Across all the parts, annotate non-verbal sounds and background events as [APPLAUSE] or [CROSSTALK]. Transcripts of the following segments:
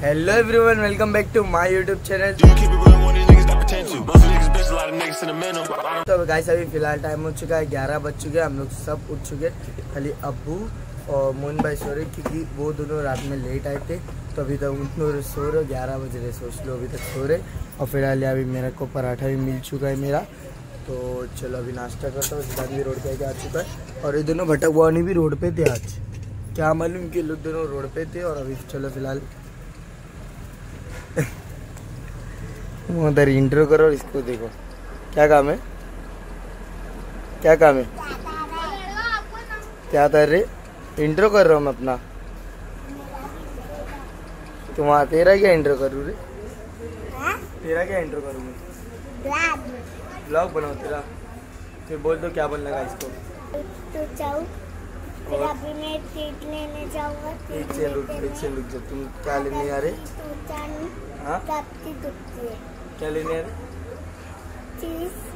Hello everyone welcome back to my YouTube channel You keep it real when these niggas don't pretend to. Of niggas sentimental. तो guys अभी फ़िलहाल time हो चुका है ग्यारह बज चुके हैं हम लोग सब उठ चुके हैं। खाली अब्बू और मोहन भाई सो रहे क्योंकि वो दोनों रात में लेट आए थे। तो अभी तक उनको सो रहे ग्यारह बज रहे सोच लो अभी तक सो रहे। और फ़िलहाल अभी मेरे को पराठा भी मिल चुका है मेरा। तो चलो अभी नाश्ता करता हूँ भी रोड पे आ चुका है। और ये दोनों भटक भी रोड पे थे आज। क्या मालूम कि लोग दोनों रोड पे थे और अभी चलो फ़िलहाल उधर इंटरव्यू करो और इसको देखो। क्या काम है? क्या काम है? क्या कर रहे? इंट्रो कर रहा हूँ मैं अपना। तुम तेरा क्या इंट्रो करूँ रे? तेरा क्या इंट्रो करूँ मैं? ब्लॉग बनाओ तेरा। फिर बोल दो क्या बोलना है इसको तो फिर अभी मैं ट्रीट लेने जाऊँगा एक से रुक एक से रुक जा तुम क्या लेने आ रहे? है? क्या लेने आ रहे चीज़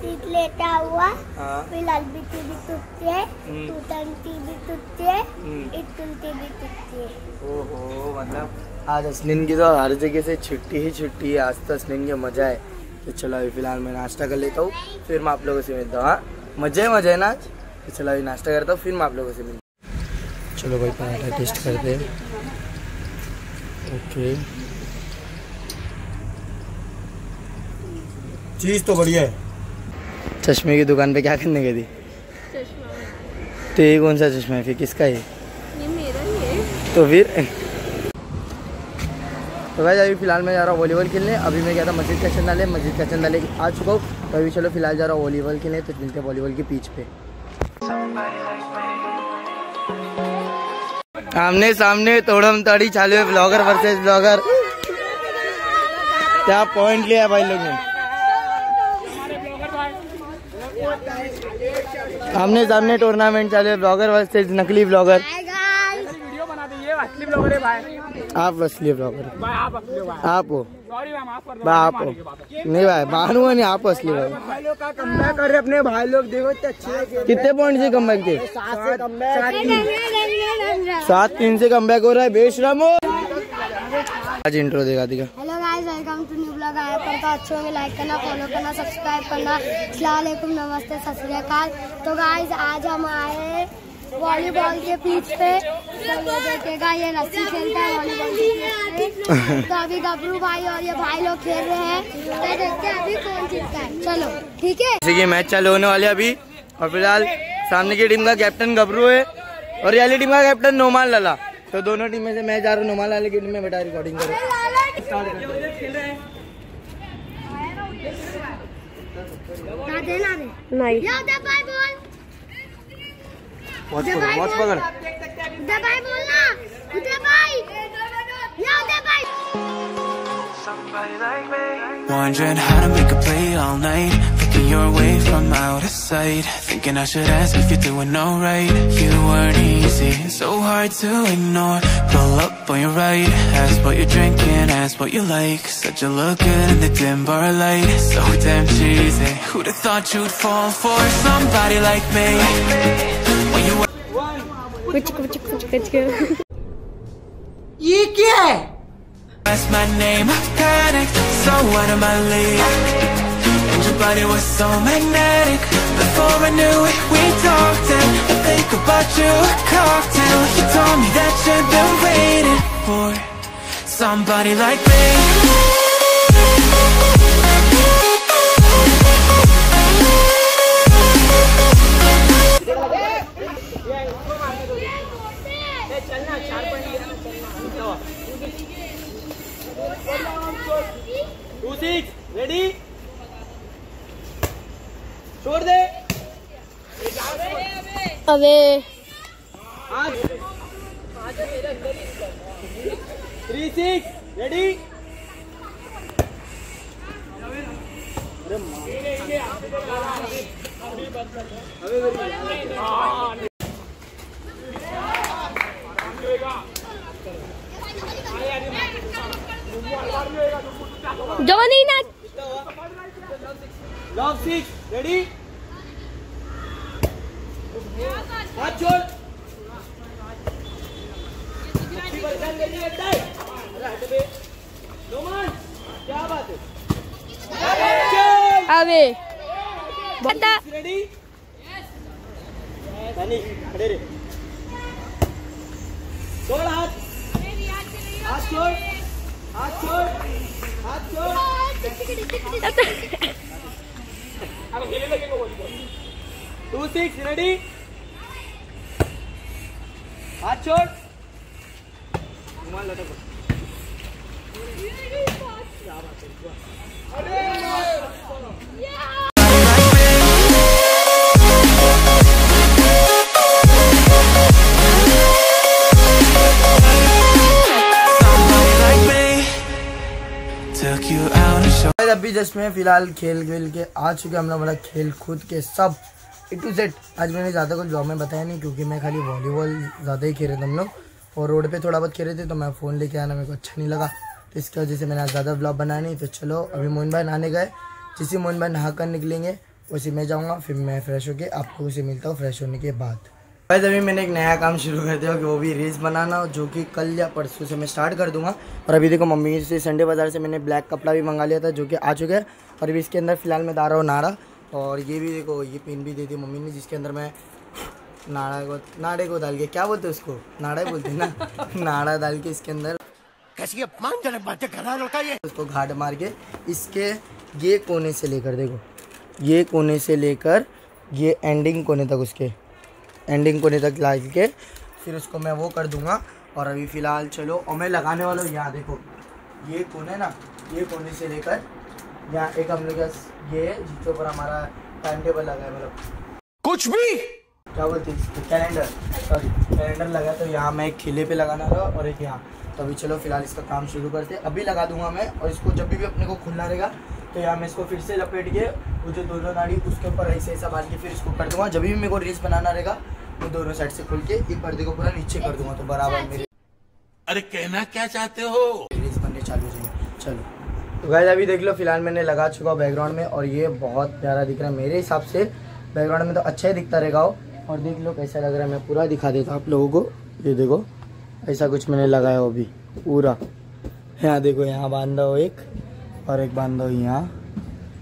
ट्रीट लेता हुआ। हाँ। फिर अलबीती भी टूटती है हम्म। टूटनती भी टूटती है हम्म। इटुलती भी टूटती है। ओहो मतलब आज असलिन की तो हर जगह से छुट्टी ही छुट्टी है आज तो असलिन की मज़ा है। तो चलो अभी फ़िलहाल मैं नाश्ता कर लेता हूँ फिर मैं आप लोगों से मिलता हूँ हाँ। मज़ा है मज़ा है ना आज? तो चलो अभी नाश्ता करता हूँ फिर मैं आप लोगों से मिलता हूँ। चलो भाई पराठा टेस्ट करते हैं। ओके चीज़ तो बढ़िया है। चश्मे की दुकान पे क्या करने गई थी? तो ये कौन सा चश्मा है? फिर किसका है? ये मेरा ही है। तो फिर तो भाई अभी फ़िलहाल मैं जा रहा हूँ वॉलीबॉल खेलने। अभी मैं गया था मस्जिद का चंदा ले मस्जिद का चंदा लेके आ चुका हूँ। तो अभी चलो फ़िलहाल जा रहा हूँ वॉलीबॉल खेलने। तो मिलते हैं वॉलीबॉल के पिच पे। आमने सामने तोड़म तड़ी चालू है। ब्लॉगर वर्सेस ब्लॉगर क्या पॉइंट लिया भाई लोग ने? आमने सामने टूर्नामेंट चालू ब्लॉगर वर्सेस नकली ब्लॉगर वीडियो बना दे असली ब्लॉगर है भाई। आप असली ब्लॉगर भाई आप असली हो भाई। आप हो। सॉरी भाई माफ़ कर आप नहीं भाई बानू नहीं आप असली भाई भाई लोग का कमबैक कर रहे अपने भाई लोग देखो इतने अच्छे कितने पॉइंट से कम थे सात से कमबैक सात तीन से कम हो रहा है बेशरम हो। आज इंट्रो देगा दिखा। Hello guys welcome to new blog आया पर तो अच्छे होंगे लाइक करना फॉलो करना सब्सक्राइब करना। सलामकुम नमस्ते, सत श्री अकाल। तो गाइस आज हम आए हैं वॉलीबॉल के पिच पे। तो ये देखिएगा, ये रस्सी खेलता है वॉलीबॉल तो अभी गबरू भाई और ये भाई लोग खेल रहे हैं। तो देखते हैं अभी कौन जीतता है। चलो, ठीक है? जैसे मैच चालू होने वाले अभी। और फ़िलहाल, सामने की टीम का कैप्टन गबरू है। और रियाली टीम का कैप्टन नोमान लाला। तो दोनों टीम से मैं जा रहा हूँ, नोमान लाला की टीम में बेटा रिकॉर्डिंग करो। नहीं यो दे भाई बोल वॉच पकड़ वॉच पकड़ दे भाई बोल ना दे भाई यो दे भाई Wondering how to make a play all night Looking your way from out of sight Thinking I should ask if you're doing alright You weren't easy, so hard to ignore Pull up on your right Ask what you're drinking, ask what you like Said you look good in the dim bar light So damn cheesy Who'd have thought you'd fall for somebody like me When you were कुछ कुछ कुछ कुछ That's my name, I panicked So out of my league And your body was so magnetic Before I knew it, we talked And I think about you, a cocktail You told me that you've been waiting for Somebody like me two six ready छोड़ दे अबे three six ready जवानी ना। Long six ready हाथ छोड़ away ready खड़े रे छोड़ हाथ। हाथ छोड़ हाथ छोड़ हाथ छोड़ टू सिक्स रेडी हाथ छोड़ घुमा लटको अभी जस्ट में फ़िलहाल खेल खेल के आ चुके हम लोग बड़ा खेल कूद के सब ए टू सेट आज मैंने ज़्यादा कुछ ब्लॉग में बताया नहीं, क्योंकि मैं खाली वॉलीबॉल ज़्यादा ही खेले थे हम लोग। और रोड पे थोड़ा बहुत खेले थे तो मैं फ़ोन लेके आना मेरे को अच्छा नहीं लगा। तो इसकी वजह से मैंने आज ज़्यादा ब्लॉग बनाया नहीं तो चलो, अभी मोहन भाई नहाने गए। जिस मोहन भाई नहा कर निकलेंगे, उसी में जाऊँगा, फिर मैं फ्रेश होके आपको उसे मिलता हूँ फ्रेश होने के बाद। गाइस अभी मैंने एक नया काम शुरू कर दिया, कि वो भी रील्स बनाना, जो कि कल या परसों से मैं स्टार्ट कर दूँगा। और अभी देखो, मम्मी से संडे बाज़ार से मैंने ब्लैक कपड़ा भी मंगा लिया था, जो कि आ चुका है। और अभी इसके अंदर फ़िलहाल मैं रहा हूँ नाड़ा और ये भी देखो, ये पिन भी दे दी मम्मी ने, जिसके अंदर मैं नाड़ा को नाड़े को डाल के क्या बोलते उसको? नाड़ा बोलते ना? [LAUGHS] नाड़ा डाल के इसके अंदर उसको घाट मार के इसके ये कोने से लेकर देखो। ये कोने से लेकर ये एंडिंग कोने तक उसके। एंडिंग कोने तक ला के। फिर उसको मैं वो कर दूँगा और अभी फ़िलहाल चलो और मैं लगाने वाला हूँ यहाँ देखो। ये कोने ना ये कोने से लेकर यहाँ एक हम लोग ये जिसके ऊपर हमारा टाइम टेबल लगा है मतलब। कुछ भी? क्या बोलते हैं कैलेंडर सॉरी कैलेंडर लगा तो यहाँ मैं एक खिले पे लगाना था और एक यहाँ। तो अभी चलो फ़िलहाल इसका काम शुरू करते हैं। अभी लगा दूँगा मैं और इसको जब भी, भी अपने को खुलना रहेगा तो यहाँ मैं इसको फिर से लपेट के वो जो दोनों नाड़ी उसके ऊपर ऐसे ऐसा बाँध के फिर इसको कर दूँगा। जब भी मेरे को रील्स बनाना रहेगा मैं दोनों साइड से खुल के एक पर्दे को पूरा नीचे कर दूँगा तो बराबर मेरे अरे कहना क्या चाहते हो? रील्स बनने चालू हो जाएँगे। चलो। तो गाइस अभी देख लो फ़िलहाल मैंने लगा चुका हूँ बैकग्राउंड में और ये बहुत प्यारा दिख रहा है मेरे हिसाब से। बैकग्राउंड में तो अच्छा ही दिखता रहेगा वो। और देख लो कैसा लग रहा है मैं पूरा दिखा देता हूँ आप लोगों को। ये देखो। ऐसा कुछ मैंने लगाया हो अभी पूरा। यहाँ देखो यहाँ बांधा हो एक और एक बांधा हो यहाँ।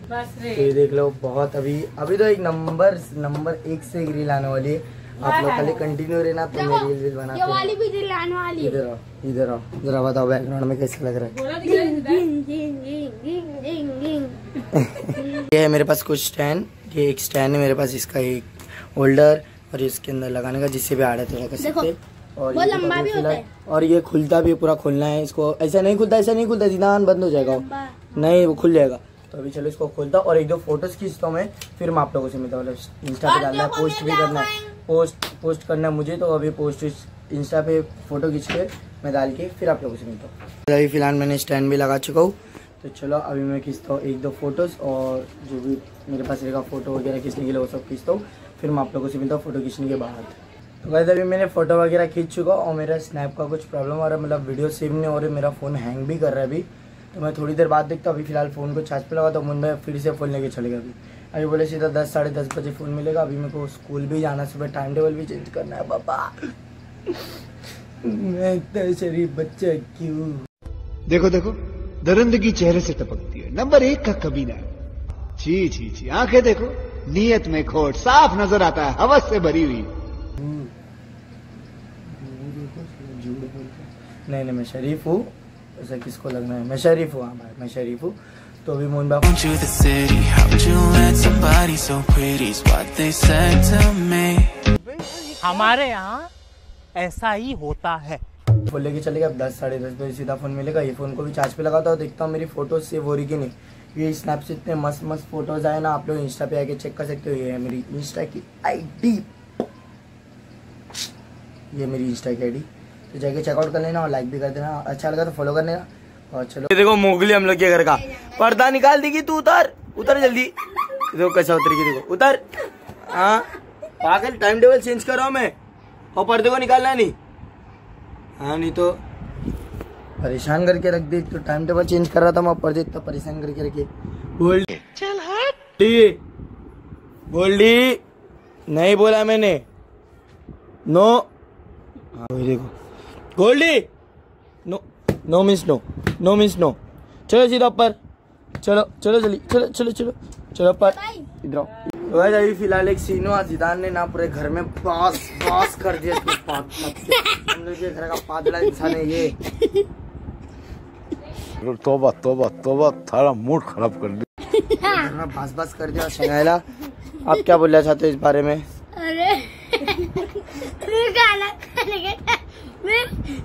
तो ये देख लो बहुत अभी अभी तो एक नंबर नंबर एक से एक रील आने वाली है। आप लोग खाली कंटिन्यू रहना तो मैं रील वील बनाते ये वाली भी दिल आने वाली इधर आओ इधर आओ। जरा बताओ बैकग्राउंड में कैसा लग रहा है? [LAUGHS] ये है मेरे पास कुछ स्टैंड ये एक स्टैंड है मेरे पास इसका एक होल्डर और इसके अंदर लगाने का जिससे भी आड़े थोड़ा कर सकते हैं। और वो ये लंबा भी होता है। और ये खुलता भी पूरा खोलना है इसको। ऐसा नहीं खुलता ऐसा नहीं खुलता सीधा बंद हो जाएगा वो। नहीं वो खुल जाएगा। तो अभी चलो इसको खोलता और एक दो फ़ोटोज़ खींचता हूँ मैं फिर मैं आप लोगों से मिलता हूँ। मतलब इंस्टा पे डालना है पोस्ट भी करना। है पोस्ट पोस्ट करना है मुझे तो अभी पोस्ट इंस्टा पे फ़ोटो खींच के मैं डाल के फिर आप लोगों से मिलता हूँ। अभी फ़िलहाल मैंने स्टैंड भी लगा चुका हूँ। तो चलो अभी मैं खींचता हूँ एक दो फ़ोटोज़ और जो भी मेरे पास रहेगा फ़ोटो वगैरह खींचने के लिए वो सब खींचता हूँ। फिर मैं आप लोगों से मिलता हूँ फ़ोटो खींचने के बाद। तो वैसे अभी मैंने फ़ोटो वगैरह खींच चुका और मेरा स्नैप का कुछ प्रॉब्लम आ रहा है मतलब वीडियो सेव नहीं हो रही, मेरा फ़ोन हैंग भी कर रहा है अभी। तो मैं थोड़ी देर बाद देखता हूँ, अभी फ़िलहाल फ़ोन को चार्ज पे लगा तो मुंबई फिर से फ़ोन लेके चलेगा अभी। अभी बोले सीधा दस, साढ़े दस बजे फ़ोन मिलेगा, अभी मेरे को स्कूल भी जाना सुबह टाइम टेबल भी चेंज करना है, पापा। मैं इतना शरीफ बच्चा क्यों? देखो देखो दरिंदगी चेहरे से टपकती है, नंबर एक का कमीना छी छी छी, आँखें देखो, नीयत में खोट साफ़ नज़र आता है, हवस से भरी हुई। नहीं नहीं मैं शरीफ हूँ। ऐसा किसको लगना है? मैं शरीफ हूँ हाँ भाई मैं शरीफ हूँ। तो अभी मोहन बाबू हमारे यहाँ ऐसा ही होता है। फ़ोन लेके चलेगा अब दस साढ़े दस बजे सीधा फ़ोन मिलेगा। ये फ़ोन को भी चार्ज पे लगाता हूँ देखता हूँ मेरी फ़ोटोज सेव हो रही कि नहीं। ये स्नैप से इतने मस्त मस्त फ़ोटोज़ आए ना आप लोग इंस्टा पे आके चेक कर सकते हो। ये है मेरी इंस्टा की आईडी ये मेरी इंस्टा की आईडी तो जाके चेकआउट कर लेना और लाइक भी कर देना। अच्छा लगा तो फॉलो कर लेना और चलो। देखो मोगली हम लोग के घर का। पर्दा निकाल देगी तू उतर। उतर जल्दी। देखो कैसा उतरेगी देखो। उतर। हाँ। पागल टाइम टेबल चेंज कर रहा हूँ मैं। और पर्दे को निकालना नहीं। हाँ नहीं तो। परेशान करके रख दी तो टाइम टेबल चेंज कर रहा था मैं पर्दे इतना परेशान करके रखे। चल हट। गोल्डी नहीं बोला मैंने। नो हाँ देखो। Goldie no no means no no means no चलो सीधा ऊपर चलो चलो जल्दी। चलो चलो चलो। चलो पर। इधर आओ तो गाइस अभी फ़िलहाल एक सीन हुआ जिदान ने ना पूरे घर में पास पास कर दिया के। हम लोग के घर का पादला इंसान है ये। तोबा तोबा तोबा थारा मूड खराब कर दी घर में बस बस कर दिया शंगाइला आप क्या बोलना चाहते हो इस बारे में? अरे मैं गाना खाने के टाइम में बात-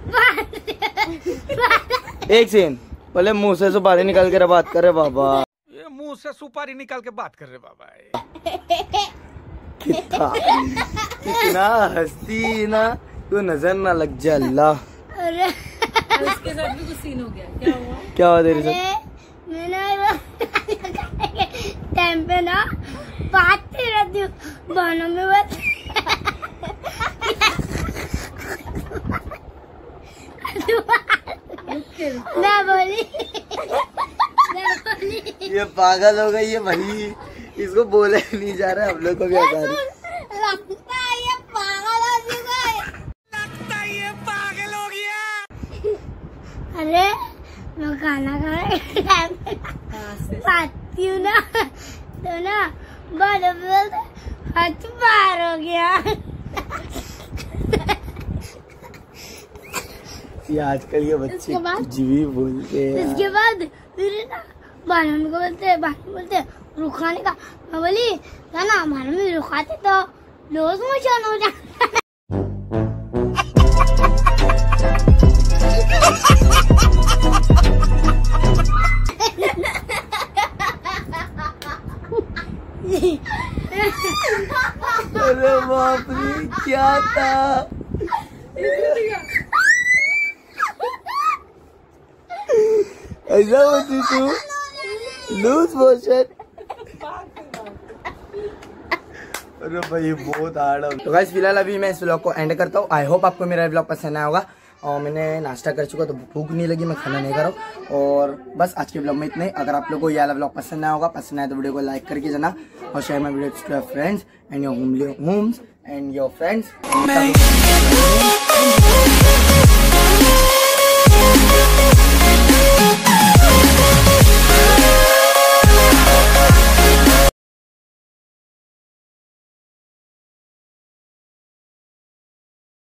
एक सीन पहले मुँह से सुपारी निकाल कर बात करे बाबा। ये मुँह से सुपारी निकाल के बात कर रहे बाबा कितना कितना हंसती ना तो नज़र ना लग जाए अल्लाह। अरे। क्या हुआ? तेरे साथ अरे मैंने वो गाना खाने के टाइम पे ना बात हूँ बहनों में बस। मैं बोली। मैं [LAUGHS] बोली ये पागल हो गई है भाई। इसको बोले नहीं जा रहा हम लोग को भी आसान है। पागल हो चुका है। लगता है ये पागल हो गया। अरे मैं खाना खा पाती हूँ ना तो ना बड़े बोलते हाथ पार हो गया। ये आजकल के बच्चे भी बोलते हैं। इसके बाद फिर ना को बोलते बहन बोलते रुखाने का। मैं बोली क्या ना हमारे में रुखाते तो लूज मोशन हो जाता अरे बाप रे क्या था? ऐसा होती तू लूज मोशन अरे भाई बहुत हार्ड है। तो गाइस फ़िलहाल अभी मैं इस व्लॉग को एंड करता हूँ. आई होप आपको मेरा व्लॉग पसंद आया होगा. और मैंने नाश्ता कर चुका तो भूख नहीं लगी मैं खाना नहीं कर रहा हूँ. और बस आज के ब्लॉग में इतना ही. अगर आप लोग को ये वाला ब्लॉग पसंद आया होगा पसंद आया तो वीडियो को लाइक करके जाना और share my video to friends and your homes and your friends